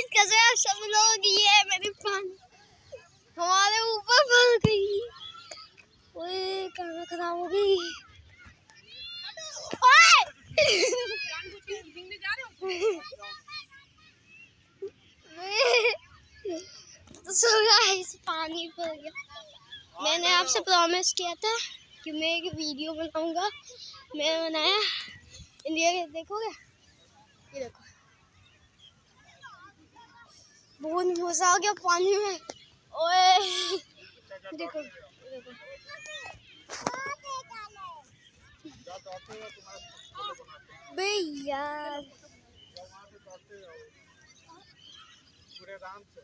Guys कैसे आप सब लोग ये मेरी पानी हमारे ऊपर पड़ गई। ओए कैमरा खराब हो गई। तो सो गाइस पानी पड़ गया। मैंने आपसे प्रॉमिस किया था कि मैं एक वीडियो बनाऊँगा। मैं बनाया। इंडिया के, देखोगे? ये देखो। बहुत मज़ा आ गया पानी में। ओए। देखो। देखो भैया। पूरे राम से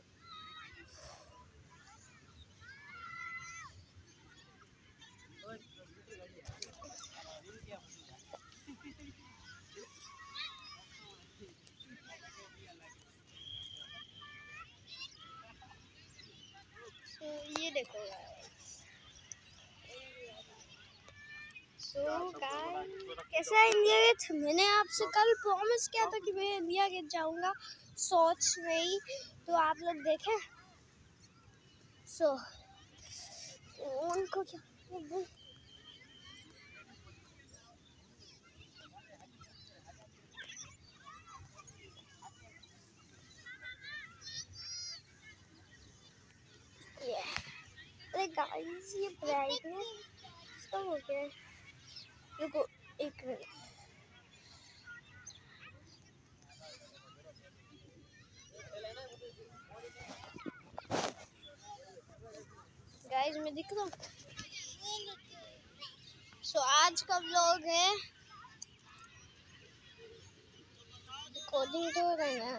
सो ये देखो सो गाइस कैसा इंडिया गेट मैंने आपसे कल प्रॉमिस किया था कि मैं इंडिया गेट जाऊँगा सोच में ही तो आप लोग देखें. सो उनको क्या? गाइस ये ब्राइटनेस कम हो गया है रुको एक मिनट गाइस मैं दिख रहा हूँ। सो आज का व्लॉग है। रिकॉर्डिंग तो है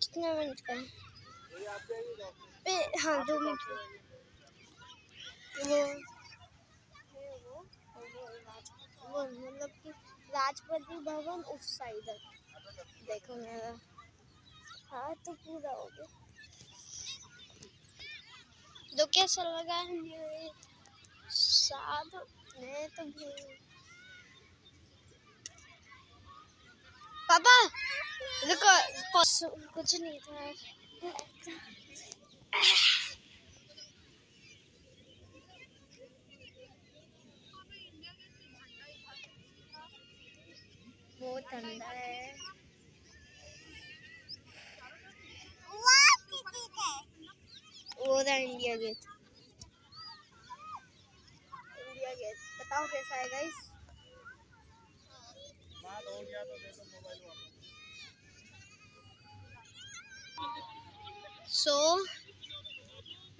कितने मिनट का है? पे हाँ दो मिनट। वो वो मतलब कि राजपति भवन उस साइड है। देखो मेरा हाँ तो पूरा हो गया। तो कैसा लगा ये साथ मैं तो भूल- पापा, देखो कुछ नहीं था। बहुत ठंडा है। इंडिया गेट इंडिया गेट बताओ कैसा है गाइस बात हो गया तो दे दो मोबाइल वापस सो so,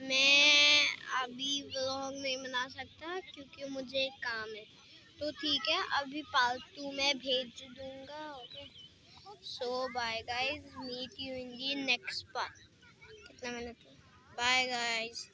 मैं अभी व्लॉग नहीं बना सकता क्योंकि मुझे एक काम है। तो ठीक है अभी पालतू मैं भेज दूँगा okay so bye guys meet you in the next part कितना मिनट बाय गाइस